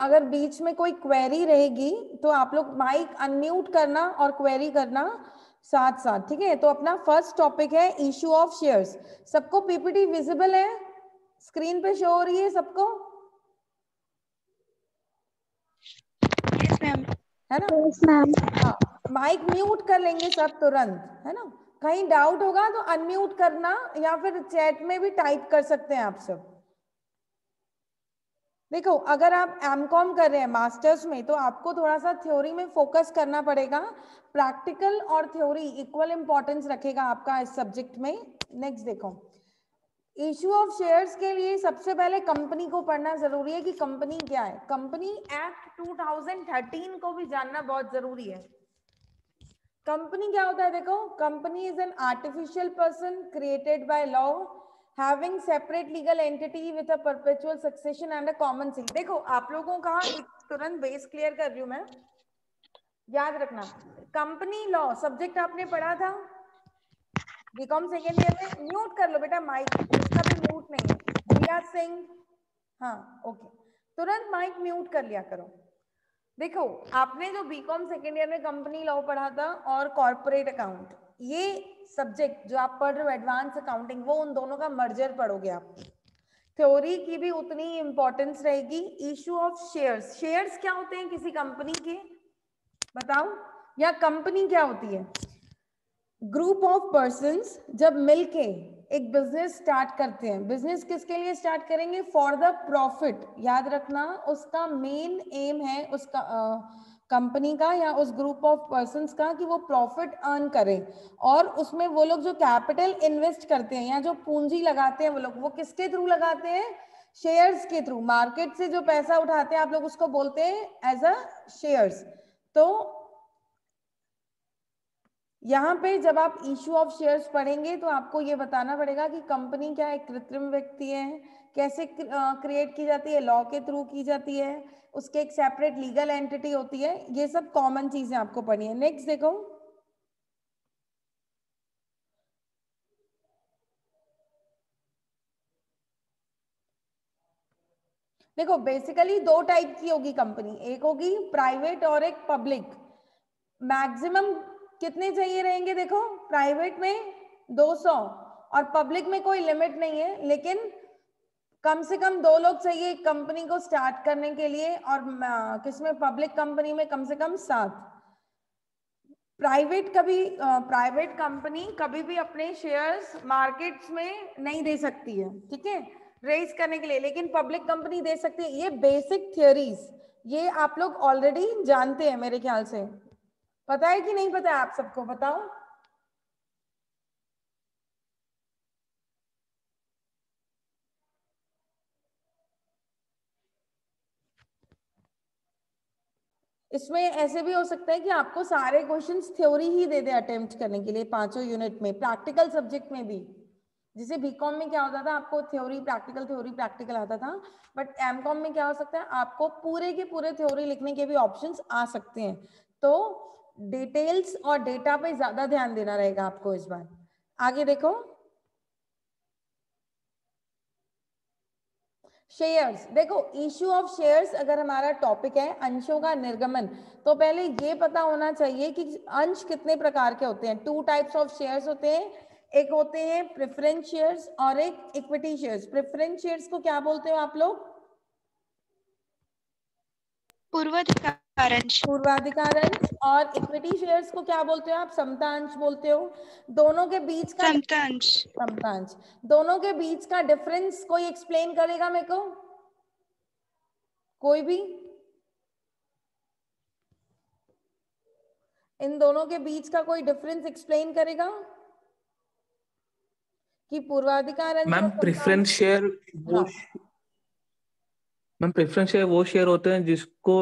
अगर बीच में कोई क्वेरी रहेगी तो आप लोग माइक अनम्यूट करना और क्वेरी करना साथ साथ ठीक है? तो अपना फ़र्स्ट टॉपिक है इशू ऑफ़ शेयर्स सबको पीपीटी विजिबल है? स्क्रीन पे शो हो रही है सबको? यस मैम है ना? यस मैम हाँ माइक म्यूट कर लेंगे सब तुरंत है ना? कहीं डाउट होगा तो अनम्यूट करना या फिर चैट में भी टाइप कर सकते हैं आप सब। देखो, अगर आप एम कॉम कर रहे हैं मास्टर्स में तो आपको थोड़ा सा थ्योरी में फोकस करना पड़ेगा। प्रैक्टिकल और थ्योरी इक्वल इंपॉर्टेंस रखेगा आपका इस सब्जेक्ट में। नेक्स्ट देखो। इशू ऑफ़ शेयर्स के लिए सबसे पहले कंपनी को पढ़ना ज़रूरी है कि कंपनी क्या है। कंपनी एक्ट 2013 को भी जानना बहुत ज़रूरी है। कंपनी क्या होता है, देखो company is an artificial person created by law having separate legal entity with a perpetual succession and a common seal देखो, आप लोगों का तुरंत बेस क्लियर कर रही हूँ मैं। याद रखना कंपनी लॉ सब्जेक्ट आपने पढ़ा था? बीकॉम सेकेंड ईयर में म्यूट कर लो बेटा माइक उसका भी म्यूट नहीं है। रिया सिंह हाँ ओके तुरंत माइक म्यूट कर लिया करो। देखो, आपने जो बीकॉम सेकेंड ईयर में कंपनी लॉ पढ़ा था और कॉर्पोरेट अकाउंट ये सब्जेक्ट जो आप पढ़ रहे हो एडवांस अकाउंटिंग वो उन दोनों का मर्जर पढ़ोगे आप। थ्योरी की भी उतनी इंपॉर्टेंस रहेगी। इशू ऑफ़ शेयर्स शेयर्स क्या होते हैं किसी कंपनी के? बताओ। या कंपनी क्या होती है? ग्रुप ऑफ़ पर्सन जब मिलके एक बिज़नेस स्टार्ट करते हैं। बिज़नेस किसके लिए स्टार्ट करेंगे? फॉर द प्रॉफिट याद रखना, उसका मेन एम है, उसका कंपनी का या उस ग्रुप ऑफ़ पर्सन का कि वो प्रॉफिट अर्न करें। और उसमें वो लोग जो कैपिटल इन्वेस्ट करते हैं या जो पूंजी लगाते हैं वो लोग, वो किसके थ्रू लगाते हैं? शेयर्स के थ्रू मार्केट से जो पैसा उठाते हैं, आप लोग उसको बोलते हैं एज अ शेयर्स तो यहाँ पे जब आप इशू ऑफ़ शेयर्स पढ़ेंगे तो आपको ये बताना पड़ेगा कि कंपनी क्या एक कृत्रिम व्यक्ति है? कैसे क्रिएट की जाती है? लॉ के थ्रू की जाती है? उसके एक सेपरेट लीगल एंटिटी होती है। ये सब कॉमन चीज़ें आपको पढ़नी है। नेक्स्ट देखो। देखो बेसिकली दो टाइप की होगी कंपनी एक होगी प्राइवेट और एक पब्लिक मैक्सिमम कितने चाहिए रहेंगे? देखो प्राइवेट में 200 और पब्लिक में कोई लिमिट नहीं है, लेकिन कम से कम दो लोग चाहिए कंपनी को स्टार्ट करने के लिए और किसमें? पब्लिक कंपनी में कम से कम सात। प्राइवेट कभी प्राइवेट कंपनी कभी भी अपने शेयर्स मार्केट्स में नहीं दे सकती है, ठीक है? रेज करने के लिए, लेकिन पब्लिक कंपनी दे सकती है। ये बेसिक थियोरीज ये आप लोग ऑलरेडी जानते हैं मेरे ख्याल से। पता है कि नहीं पता है आप सबको? बताओ। इसमें ऐसे भी हो सकता है कि आपको सारे क्वेश्चंस थ्योरी ही दे दे अटेम्प्ट करने के लिए, पाँचों यूनिट में प्रैक्टिकल सब्जेक्ट में भी। जिसे बीकॉम में क्या होता था, आपको थ्योरी प्रैक्टिकल थ्योरी प्रैक्टिकल आता था बट एमकॉम में क्या हो सकता है, आपको पूरे के पूरे थ्योरी लिखने के भी ऑप्शंस आ सकते हैं। तो डिटेल्स और डेटा पे ज़्यादा ध्यान देना रहेगा आपको इस बार। आगे देखो। शेयर्स देखो इश्यू ऑफ़ शेयर्स अगर हमारा टॉपिक है, अंशों का निर्गमन तो पहले ये पता होना चाहिए कि अंश कितने प्रकार के होते हैं। टू टाइप्स ऑफ़ शेयर्स होते हैं। एक होते हैं प्रेफरेंस शेयर्स और एक इक्विटी शेयर्स प्रेफरेंस शेयर्स को क्या बोलते हो आप लोग? पूर्वाधिकार अंश पूर्वाधिकार अंश और इक्विटी शेयर्स को क्या बोलते हो आप? समता अंश बोलते हो। दोनों के बीच का समता अंश समता अंश दोनों के बीच का डिफरेंस कोई एक्सप्लेन करेगा मेरे को? कोई भी? इन दोनों के बीच का कोई डिफरेंस एक्सप्लेन करेगा? कि पूर्वाधिकार अंश मैम प्रेफरेंस शेयर वो हाँ। मैम प्रेफरेंस शेयर वो शेयर होते हैं जिसको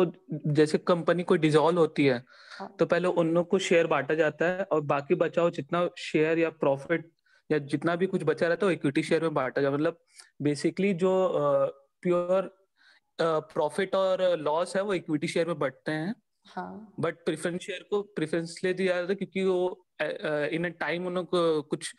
जैसे कंपनी कोई डिसॉल्व होती है हाँ। तो पहले उन लोग को शेयर बांटा जाता है और बाकी बचा हुआ जितना शेयर या प्रॉफिट या जितना भी कुछ बचा रहता है इक्विटी शेयर में बांटा जाए मतलब बेसिकली जो प्योर प्रॉफिट और लॉस है वो इक्विटी शेयर में बंटते हैं। हाँ। बट प्रेफरेंस शेयर को प्रेफरेंस इसलिए दिया जाता है क्योंकि वो इन टाइम उन लोग को कुछ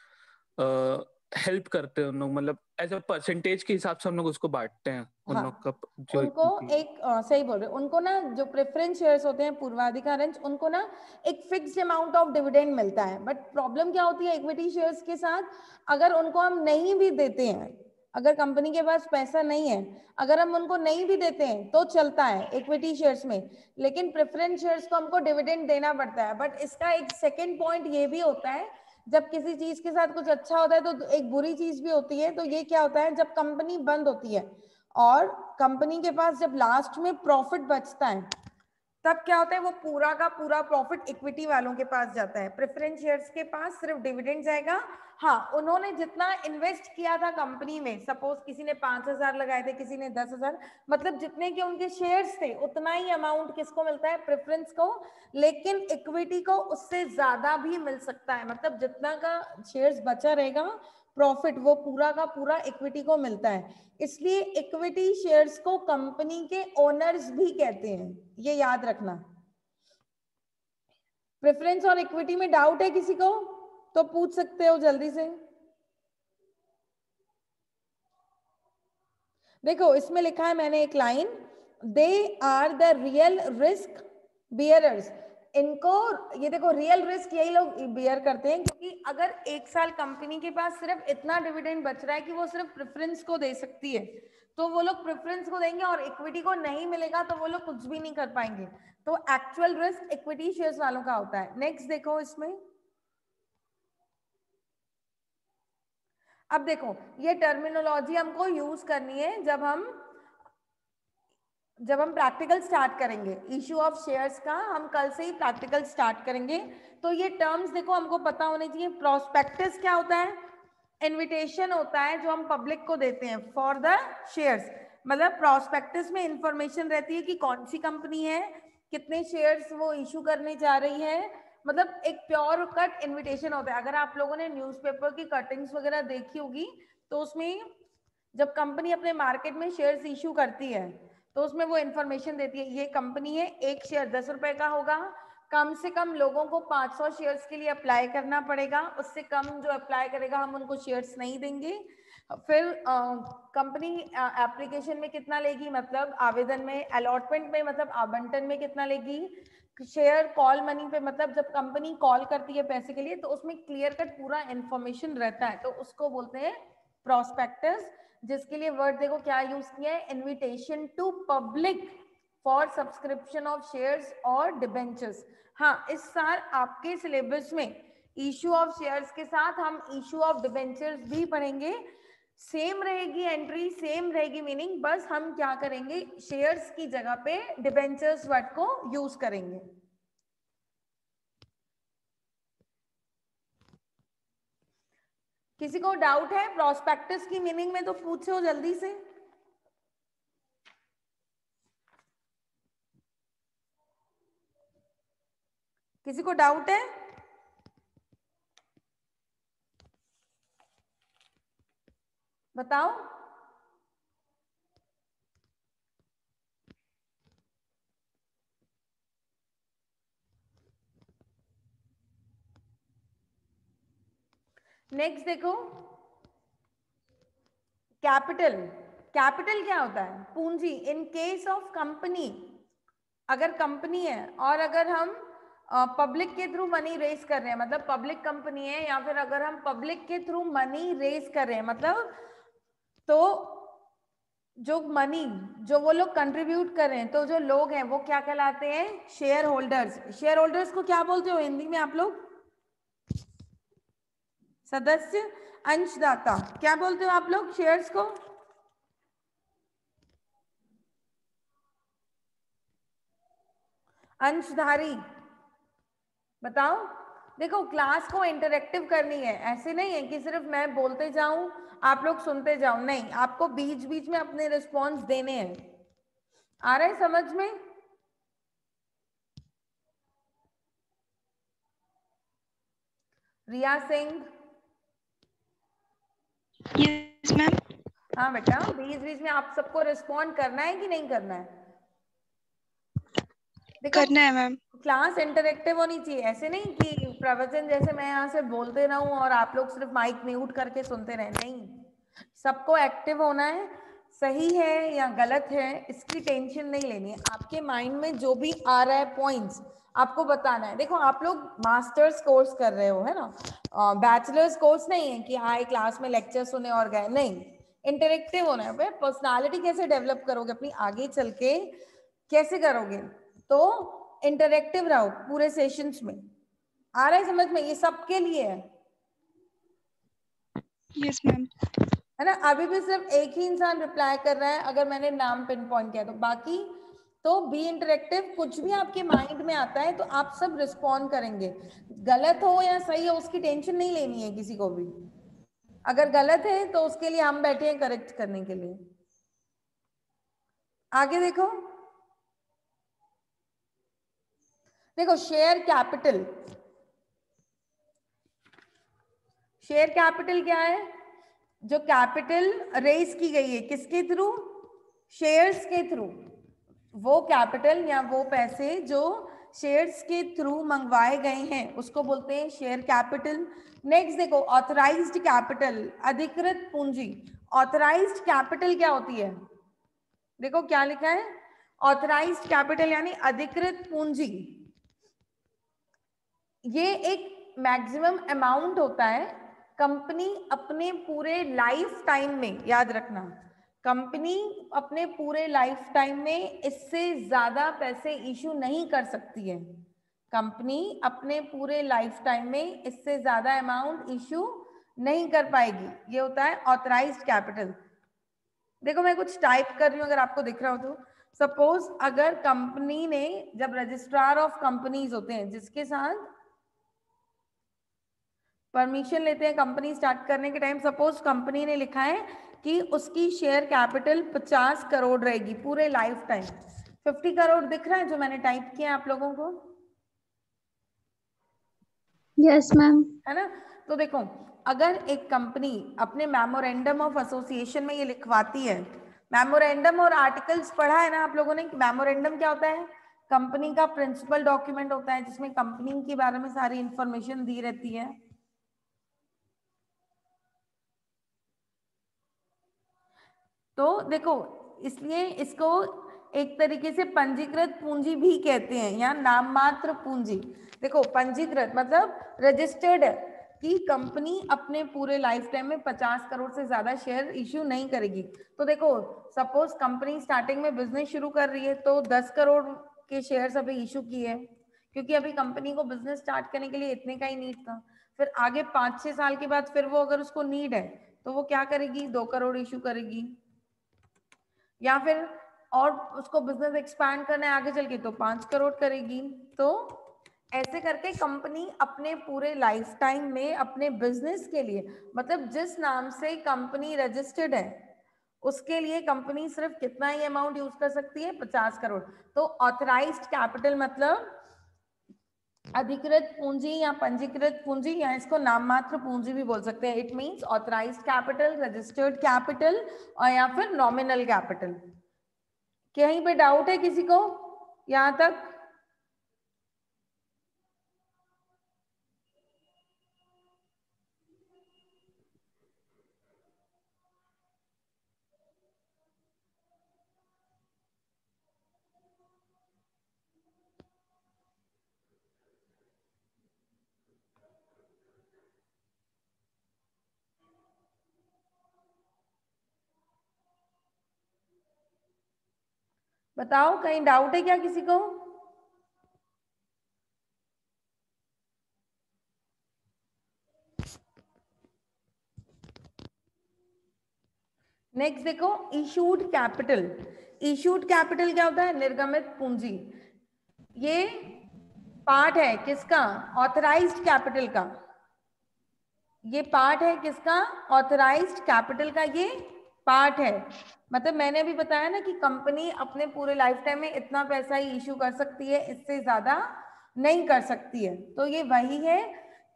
हेल्प करते हैं उन लोग मतलब एज अ परसेंटेज के हिसाब से हम लोग उसको बांटते हैं उन हाँ, लोग का जो उनको एक आ, सही बोल रहे उनको ना जो प्रेफरेंस शेयर्स होते हैं पूर्वाधिकार अंश उनको ना एक फिक्स्ड अमाउंट ऑफ़ डिविडेंड मिलता है। बट प्रॉब्लम क्या होती है इक्विटी शेयर्स के साथ? अगर उनको हम नहीं भी देते हैं अगर कंपनी के पास पैसा नहीं है अगर हम उनको नहीं भी देते हैं तो चलता है इक्विटी शेयर्स में। लेकिन प्रेफरेंस शेयर्स को हमको डिविडेंड देना पड़ता है। बट इसका एक सेकेंड पॉइंट ये भी होता है जब किसी चीज़ के साथ कुछ अच्छा होता है तो एक बुरी चीज़ भी होती है तो ये क्या होता है, जब कंपनी बंद होती है और कंपनी के पास जब लास्ट में प्रॉफिट बचता है तब क्या होता है, वो पूरा का पूरा प्रॉफिट इक्विटी वालों के पास जाता है। प्रेफरेंस शेयर्स के पास सिर्फ़ डिविडेंड जाएगा। हाँ उन्होंने जितना इन्वेस्ट किया था कंपनी में सपोज़ किसी ने पाँच हज़ार लगाए थे, किसी ने दस हज़ार मतलब जितने के उनके शेयर्स थे, उतना ही अमाउंट किसको मिलता है? प्रेफरेंस को। लेकिन इक्विटी को उससे ज़्यादा भी मिल सकता है। मतलब जितना का शेयर्स बचा रहेगा प्रॉफिट वो पूरा का पूरा इक्विटी को मिलता है। इसलिए इक्विटी शेयर्स को कंपनी के ओनर्स भी कहते हैं, ये याद रखना। प्रेफरेंस और इक्विटी में डाउट है किसी को तो पूछ सकते हो जल्दी से। देखो, इसमें लिखा है मैंने एक line they are the real risk bearers इनको, ये देखो रियल रिस्क यही लोग बियर करते हैं, क्योंकि अगर एक साल कंपनी के पास सिर्फ़ इतना डिविडेंड बच रहा है कि वो सिर्फ़ प्रेफरेंस को दे सकती है तो वो लोग प्रेफरेंस को देंगे और इक्विटी को नहीं मिलेगा तो वो लोग कुछ भी नहीं कर पाएँगे। तो एक्चुअल रिस्क इक्विटी शेयर्स वालों का होता है। नेक्स्ट देखो इसमें। अब देखो, ये टर्मिनोलॉजी हमको यूज़ करनी है जब हम जब हम प्रैक्टिकल स्टार्ट करेंगे इश्यू ऑफ़ शेयर्स का हम कल से ही प्रैक्टिकल स्टार्ट करेंगे। तो ये टर्म्स देखो, हमको पता होने चाहिए प्रोस्पेक्टिस क्या होता है? इनविटेशन होता है जो हम पब्लिक को देते हैं फॉर द शेयर्स मतलब प्रोस्पेक्टस में इंफॉर्मेशन रहती है कि कौन सी कंपनी है, कितने शेयर्स वो इशू करने जा रही है। मतलब एक प्योर कट इनविटेशन होता है। अगर आप लोगों ने न्यूज़पेपर की कटिंग्स वगैरह देखी होगी तो उसमें जब कंपनी अपने मार्केट में शेयर्स इशू करती है तो उसमें वो इन्फॉर्मेशन देती है, ये कंपनी है, एक शेयर दस रुपए का होगा। कम से कम लोगों को 500 शेयर्स के लिए अप्लाई करना पड़ेगा। उससे कम जो अप्लाई करेगा, हम उनको शेयर्स नहीं देंगे। फिर कंपनी एप्लीकेशन में कितना लेगी? मतलब आवेदन में अलॉटमेंट में मतलब आवंटन में कितना लेगी? शेयर कॉल मनी पे मतलब जब कंपनी कॉल करती है पैसे के लिए तो उसमें क्लियर कट पूरा इंफॉर्मेशन रहता है। तो उसको बोलते हैं प्रोस्पेक्टस जिसके लिए वर्ड देखो क्या यूज़ किया है? Invitation to public for subscription of shares और डिबेंचर्स हाँ इस साल आपके सिलेबस में इशू ऑफ़ शेयर्स के साथ हम इशू ऑफ़ डिबेंचर्स भी पढ़ेंगे। सेम रहेगी एंट्री सेम रहेगी मीनिंग बस हम क्या करेंगे? शेयर्स की जगह पे डिबेंचर्स वर्ड को यूज़ करेंगे। किसी को डाउट है प्रोस्पेक्टिस की मीनिंग में तो पूछो जल्दी से। किसी को डाउट है? बताओ। नेक्स्ट देखो। कैपिटल कैपिटल क्या होता है? पूंजी। इन केस ऑफ़ कंपनी अगर कंपनी है और अगर हम पब्लिक के थ्रू मनी रेस कर रहे हैं मतलब पब्लिक कंपनी है या फिर अगर हम पब्लिक के थ्रू मनी रेस कर रहे हैं मतलब तो जो मनी जो वो लोग कंट्रीब्यूट कर रहे हैं तो जो लोग हैं, वो क्या कहलाते हैं? शेयर होल्डर्स शेयर होल्डर्स को क्या बोलते हो? हिंदी में आप लोग? सदस्य अंशदाता। क्या बोलते हो आप लोग शेयर्स को? अंशधारी, बताओ। देखो क्लास को इंटरेक्टिव करनी है। ऐसे नहीं है कि सिर्फ़ मैं बोलते जाऊँ, आप लोग सुनते जाओ। नहीं, आपको बीच बीच में अपने रिस्पॉन्स देने हैं। आ रहे समझ में? रिया सिंह यस मैम हाँ बेटा बीच बीच में आप सबको रिस्पॉन्ड करना है कि नहीं करना है? करना है मैम क्लास इंटरेक्टिव होनी चाहिए। ऐसे नहीं कि प्रवचन जैसे मैं यहाँ से बोलते रहूँ और आप लोग सिर्फ़ माइक म्यूट करके सुनते रहे। नहीं। सबको एक्टिव होना है। सही है या गलत है, इसकी टेंशन नहीं लेनी। है आपके माइंड में जो भी आ रहा है पॉइंट्स आपको बताना है। देखो, आप लोग मास्टर्स कोर्स कर रहे हो, है ना? बैचलर्स कोर्स नहीं है कि आए क्लास में लेक्चर सुने और गए। नहीं इंटरेक्टिव होना है। पर्सनालिटी कैसे डेवलप करोगे? अपनी आगे चल के कैसे करोगे? तो इंटरेक्टिव रहो पूरे सेशंस में। आ रहा है समझ में? ये सबके लिए है। यस मैम है ना? अभी भी सिर्फ़ एक ही इंसान रिप्लाई कर रहा है, अगर मैंने नाम पिन पॉइंट किया तो। बाकी तो बी इंटरेक्टिव कुछ भी आपके माइंड में आता है तो आप सब रिस्पॉन्ड करेंगे। गलत हो या सही हो, उसकी टेंशन नहीं लेनी है किसी को भी। अगर गलत है तो उसके लिए हम बैठे हैं करेक्ट करने के लिए। आगे देखो। देखो शेयर कैपिटल शेयर कैपिटल क्या है? जो कैपिटल रेज की गई है, किसके थ्रू शेयर्स के थ्रू वो कैपिटल या वो पैसे जो शेयर्स के थ्रू मंगवाए गए हैं, उसको बोलते हैं शेयर कैपिटल नेक्स्ट देखो ऑथराइज्ड कैपिटल अधिकृत पूंजी. ऑथराइज्ड कैपिटल क्या होती है? देखो क्या लिखा है? ऑथराइज्ड कैपिटल यानी अधिकृत पूंजी. ये एक मैक्सिमम अमाउंट होता है कंपनी अपने पूरे लाइफ टाइम में, याद रखना, कंपनी अपने पूरे लाइफ टाइम में इससे ज़्यादा पैसे इशू नहीं कर सकती है। कंपनी अपने पूरे लाइफ टाइम में इससे ज़्यादा अमाउंट इशू नहीं कर पाएगी। ये होता है ऑथराइज कैपिटल देखो, मैं कुछ टाइप कर रही हूँ, अगर आपको दिख रहा हो तो। सपोज़ अगर कंपनी ने, जब रजिस्ट्रार ऑफ़ कंपनीज़ होते हैं, जिसके साथ परमिशन लेते हैं कंपनी स्टार्ट करने के टाइम सपोज़ कंपनी ने लिखा है कि उसकी शेयर कैपिटल 50 करोड़ रहेगी पूरे लाइफ टाइम 50 करोड़ दिख रहा है जो मैंने टाइप किया आप लोगों को? यस मैम है ना? तो देखो अगर एक कंपनी अपने मेमोरेंडम ऑफ़ एसोसिएशन में ये लिखवाती है मेमोरेंडम और आर्टिकल्स पढ़ा है ना आप लोगों ने मेमोरेंडम क्या होता है? कंपनी का प्रिंसिपल डॉक्यूमेंट होता है जिसमें कंपनी के बारे में सारी इंफॉर्मेशन दी रहती है। तो देखो, इसलिए इसको एक तरीके से पंजीकृत पूंजी भी कहते हैं, या नाम मात्र पूंजी। देखो, पंजीकृत मतलब रजिस्टर्ड कि कंपनी अपने पूरे लाइफ टाइम में 50 करोड़ से ज़्यादा शेयर इश्यू नहीं करेगी। तो देखो सपोज़ कंपनी स्टार्टिंग में बिज़नेस शुरू कर रही है तो 10 करोड़ के शेयर्स अभी इशू किए क्योंकि अभी कंपनी को बिज़नेस स्टार्ट करने के लिए इतने का ही नीड था। फिर आगे पाँच छह साल के बाद फिर वो अगर उसको नीड है तो वो क्या करेगी? दो करोड़ इशू करेगी। या फिर और उसको बिज़नेस एक्सपैंड करना है, आगे चल के तो पाँच करोड़ करेगी। तो ऐसे करके कंपनी अपने पूरे लाइफ टाइम में, अपने बिज़नेस के लिए मतलब जिस नाम से कंपनी रजिस्टर्ड है, उसके लिए कंपनी सिर्फ़ कितना ही अमाउंट यूज़ कर सकती है? पचास करोड़। तो ऑथराइज्ड कैपिटल मतलब अधिकृत पूंजी या पंजीकृत पूंजी या इसको नाम मात्र पूंजी भी बोल सकते हैं। It means authorise capital registered capital और या फिर नॉमिनल कैपिटल कहीं पे डाउट है किसी को, यहाँ तक? बताओ, कहीं डाउट है क्या किसी को? नेक्स्ट देखो इशूड कैपिटल इशूड कैपिटल क्या होता है? निर्गमित पूंजी. ये पार्ट है किसका? ऑथराइज्ड कैपिटल का. ये पार्ट है किसका? ऑथराइज्ड कैपिटल का ये पार्ट है। मतलब मैंने अभी बताया ना कि कंपनी अपने पूरे लाइफ टाइम में इतना पैसा ही इशू कर सकती है, इससे ज़्यादा नहीं कर सकती है। तो ये वही है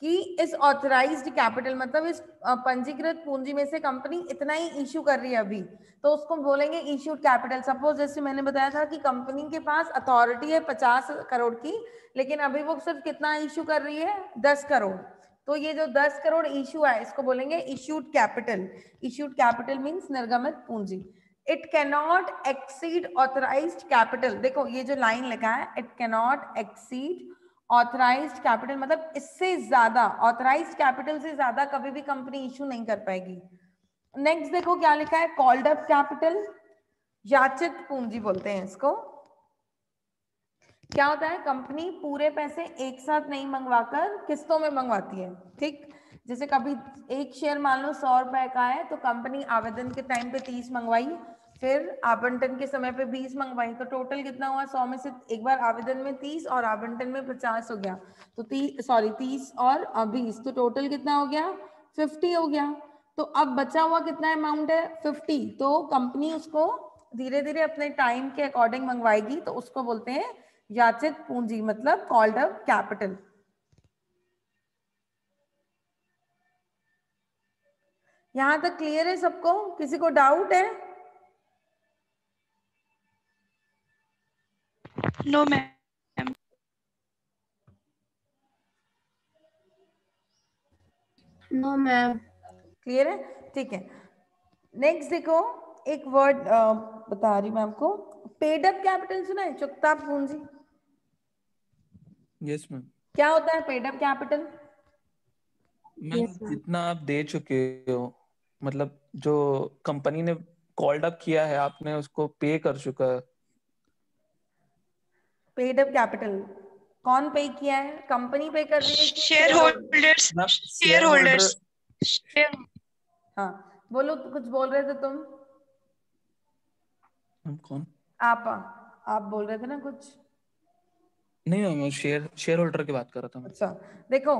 कि इस ऑथराइज्ड कैपिटल मतलब इस पंजीकृत पूंजी में से कंपनी इतना ही इश्यू कर रही है अभी। तो उसको बोलेंगे इश्यूड कैपिटल सपोज़ जैसे मैंने बताया था कि कंपनी के पास अथॉरिटी है पचास करोड़ की, लेकिन अभी वो सिर्फ़ कितना इश्यू कर रही है? दस करोड़। तो ये जो दस करोड़ इश्यू है इसको बोलेंगे issued capital issued capital means निर्गमित पूंजी. It cannot exceed authorised capital देखो, ये जो लाइन लिखा है it cannot exceed authorised capital मतलब इससे ज़्यादा ऑथराइज्ड कैपिटल से ज़्यादा कभी भी कंपनी इशू नहीं कर पाएगी. नेक्स्ट देखो क्या लिखा है? कॉल्ड अप कैपिटल याचित पूंजी बोलते हैं इसको. क्या होता है कंपनी पूरे पैसे एक साथ नहीं मंगवाकर किस्तों में मंगवाती है, ठीक? जैसे कभी एक शेयर मान लो सौ रुपए का है तो कंपनी आवेदन के टाइम पे तीस मंगवाई, फिर आवंटन के समय पे बीस मंगवाई तो टोटल कितना हुआ? सौ में से एक बार आवेदन में तीस और आवंटन में पचास हो गया। तो तीस सॉरी तीस और बीस तो टोटल कितना हो गया? फिफ्टी हो गया। तो अब बचा हुआ कितना अमाउंट है? फिफ्टी। तो कंपनी उसको धीरे धीरे अपने टाइम के अकॉर्डिंग मंगवाएगी तो उसको बोलते हैं याचित पूंजी मतलब कॉल्ड अप कैपिटल यहाँ तक क्लियर है सबको? किसी को डाउट है? No ma'am No, ma'am. Clear है? ठीक है. नेक्स्ट देखो एक वर्ड बता रही हूँ मैं आपको। पेड अप कैपिटल सुना है? चुकता पूंजी। यस मैम क्या होता है पेड अप कैपिटल Yes, जितना आप दे चुके हो मतलब जो कंपनी ने कॉल्ड अप किया है आपने उसको पे कर चुका है। पेड अप कैपिटल कौन पे किया है? कंपनी पे कर रही है शेयर होल्डर्स शेयर होल्डर्स हाँ बोलो कुछ बोल रहे थे तुम? मैम कौन? आप आप बोल रहे थे ना कुछ? नहीं मैं शेयर शेयर होल्डर की बात कर रहा था मैं। अच्छा देखो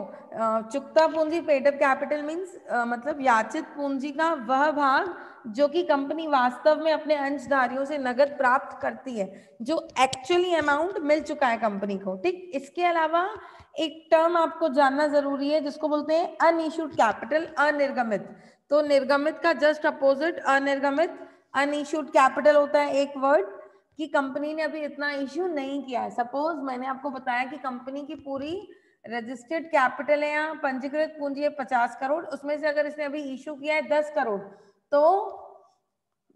चुकता पूंजी पेड अप कैपिटल मींस मतलब याचित पूंजी का वह भाग जो कि कंपनी वास्तव में अपने अंशधारियों से नगद प्राप्त करती है, जो एक्चुअली अमाउंट मिल चुका है कंपनी को, ठीक? इसके अलावा एक टर्म आपको जानना ज़रूरी है, जिसको बोलते हैं अनइश्यूड कैपिटल अनिर्गमित। तो निर्गमित का जस्ट अपोजिट अनिर्गमित अनइश्यूड कैपिटल होता है एक वर्ड कि कंपनी ने अभी इतना इश्यू नहीं किया है। सपोज़ मैंने आपको बताया कि कंपनी की पूरी रजिस्टर्ड कैपिटल है पंजीकृत पूंजी है पचास करोड़, उसमें से अगर इसने अभी इश्यू किया है दस करोड़ तो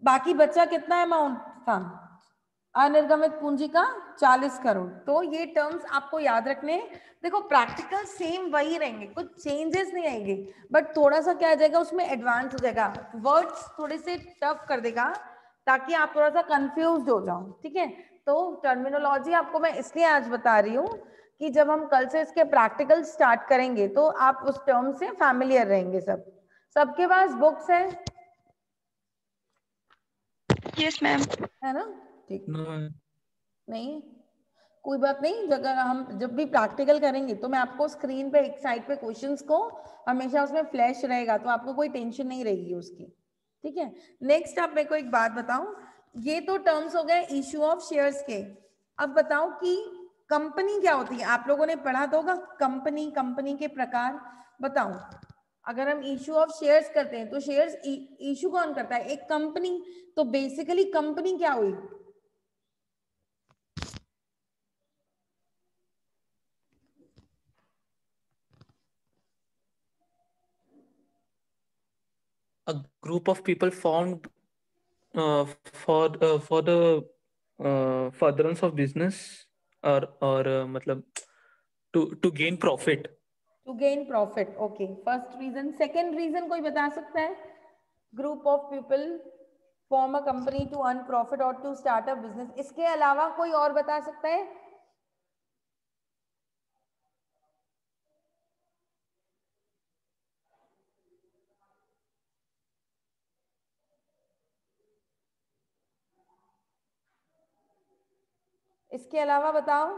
बाकी बचा कितना अमाउंट था? अनिर्गमित पूंजी का 40 करोड़। तो ये टर्म्स आपको याद रखने देखो प्रैक्टिकल सेम वही रहेंगे, कुछ चेंजेस नहीं आएँगे बट थोड़ा सा क्या आ जाएगा, उसमें एडवांस हो जाएगा। वर्ड्स थोड़े से टफ कर देगा। ताकि आप थोड़ा सा कंफ्यूज हो जाओ ठीक है? तो टर्मिनोलॉजी आपको मैं इसलिए आज बता रही हूँ कि जब हम कल से इसके प्रैक्टिकल स्टार्ट करेंगे तो आप उस टर्म से फैमिलियर रहेंगे सब। सबके पास बुक्स है? यस मैम है ना? ठीक। नो मैम नहीं? कोई बात नहीं अगर हम जब भी प्रैक्टिकल करेंगे तो मैं आपको स्क्रीन पे एक साइड पे क्वेश्चंस को हमेशा उसमें फ्लैश रहेगा तो आपको कोई टेंशन नहीं रहेगी उसकी। ठीक है? नेक्स्ट आप मेरे को एक बात बताओ। ये तो टर्म्स हो गए इश्यू ऑफ़ शेयर्स के। अब बताओ कि कंपनी क्या होती है? आप लोगों ने पढ़ा तो होगा कंपनी कंपनी के प्रकार। बताओ, अगर हम इशू ऑफ़ शेयर्स करते हैं तो शेयर्स इशू कौन करता है? एक कंपनी तो बेसिकली कंपनी क्या हुई? A group of people formed uh, for uh, for the uh, furtherance of business or or uh, मतलब to to gain profit. To gain profit okay first reason second reason कोई बता सकता है group of people form a company to earn profit और to start a business इसके अलावा कोई और बता सकता है इसके अलावा बताओ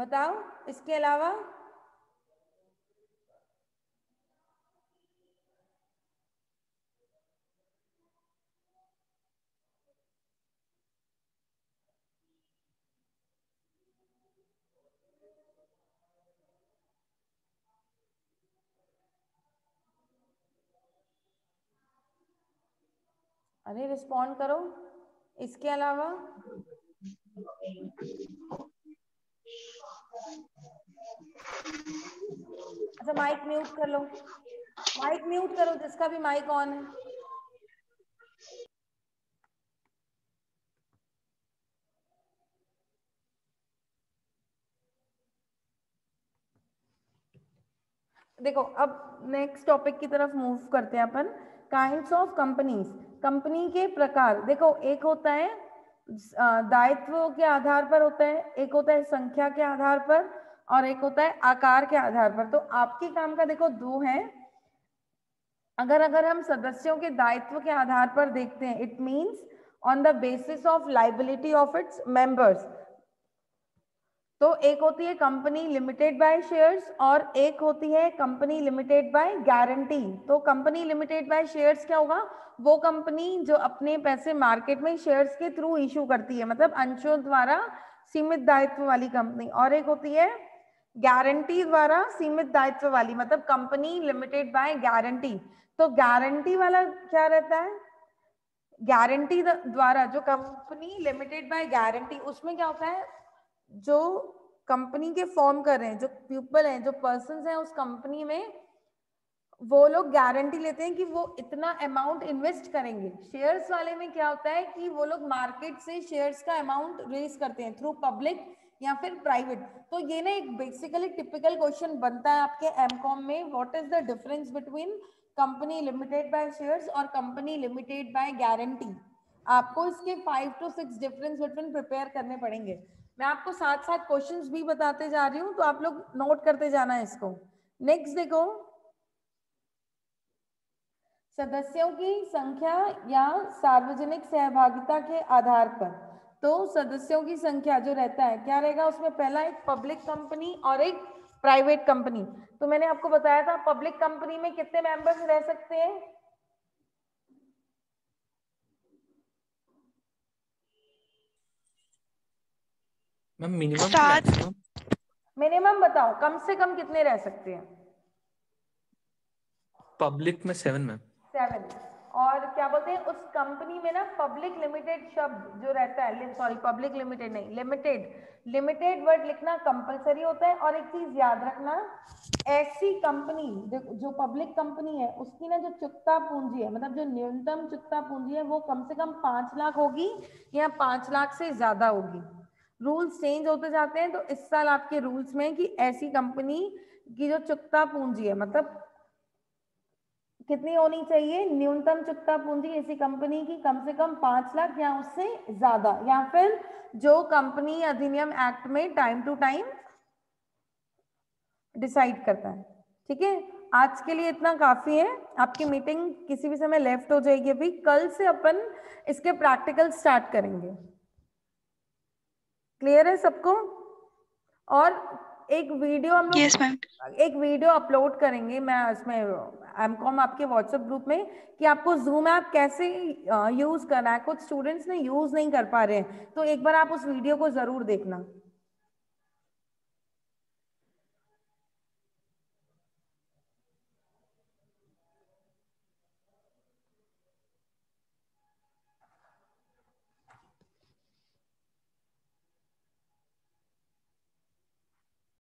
बताओ इसके अलावा? अरे रिस्पॉन्ड करो। इसके अलावा? अच्छा माइक म्यूट कर लो। माइक म्यूट करो, जिसका भी माइक ऑन है। देखो, अब नेक्स्ट टॉपिक की तरफ़ मूव करते हैं अपन। काइंड्स ऑफ़ कंपनीज़ कंपनी के प्रकार। देखो, एक होता है दायित्व के आधार पर होता है, एक होता है संख्या के आधार पर और एक होता है आकार के आधार पर। तो आपके काम का देखो दो है। अगर अगर हम सदस्यों के दायित्व के आधार पर देखते हैं it means on the basis of liability of its members तो एक होती है कंपनी लिमिटेड बाय शेयर्स और एक होती है कंपनी लिमिटेड बाय गारंटी तो कंपनी लिमिटेड बाय शेयर्स क्या होगा? वो कंपनी जो अपने पैसे मार्केट में शेयर्स के थ्रू इशू करती है। मतलब अंशों द्वारा सीमित दायित्व वाली कंपनी और एक होती है गारंटी द्वारा सीमित दायित्व वाली मतलब कंपनी लिमिटेड बाय गारंटी तो गारंटी वाला क्या रहता है? गारंटी द्वारा जो कंपनी लिमिटेड बाय गारंटी उसमें क्या होता है? जो कंपनी के फॉर्म कर रहे हैं, जो पीपल हैं, जो पर्सन हैं उस कंपनी में, वो लोग गारंटी लेते हैं कि वो इतना अमाउंट इन्वेस्ट करेंगे। शेयर्स वाले में क्या होता है कि वो लोग मार्केट से शेयर्स का अमाउंट रेज करते हैं थ्रू पब्लिक या फिर प्राइवेट तो ये ना एक बेसिकली टिपिकल क्वेश्चन बनता है आपके एमकॉम में. What is the difference between company limited by shares और कंपनी लिमिटेड बाय गारंटी आपको इसके five to six difference between prepare करने पड़ेंगे. मैं आपको साथ साथ क्वेश्चंस भी बताते जा रही हूँ तो आप लोग नोट करते जाना है इसको. नेक्स्ट देखो. सदस्यों की संख्या या सार्वजनिक सहभागिता के आधार पर. तो सदस्यों की संख्या जो रहता है क्या रहेगा? उसमें पहला एक पब्लिक कंपनी और एक प्राइवेट कंपनी तो मैंने आपको बताया था पब्लिक कंपनी में कितने मेंबर्स रह सकते हैं? मैम मिनिमम मिनिमम बताओ कम से कम कितने रह सकते हैं? पब्लिक में सेवन मैम सेवन और क्या बोलते हैं, उस कंपनी में ना पब्लिक लिमिटेड शब्द जो रहता है सॉरी पब्लिक लिमिटेड नहीं लिमिटेड लिमिटेड वर्ड लिखना कंपलसरी होता है और एक चीज़ याद रखना, ऐसी कंपनी जो पब्लिक कंपनी है, उसकी ना जो चुकता पूंजी है मतलब जो न्यूनतम चुकता पूंजी है, वो कम से कम पाँच लाख होगी या पाँच लाख से ज़्यादा होगी। रूल्स चेंज होते जाते हैं तो इस साल आपके रूल्स में कि ऐसी कंपनी की जो चुकता पूंजी है मतलब कितनी होनी चाहिए? न्यूनतम चुकता पूंजी ऐसी कंपनी की कम से कम पाँच लाख या उससे ज़्यादा, या फिर जो कंपनी अधिनियम एक्ट में टाइम टू टाइम डिसाइड करता है। ठीक है? आज के लिए इतना काफ़ी है। आपकी मीटिंग किसी भी समय लेफ़्ट हो जाएगी अभी। कल से अपन इसके प्रैक्टिकल स्टार्ट करेंगे। क्लियर है सबको? और एक वीडियो हम लोग यस एक वीडियो अपलोड करेंगे मैं इसमें एमकॉम आपके व्हाट्सएप ग्रुप में कि आपको जूम ऐप कैसे यूज़ करना है। कुछ स्टूडेंट्स ने यूज़ नहीं कर पा रहे हैं। तो एक बार आप उस वीडियो को ज़रूर देखना।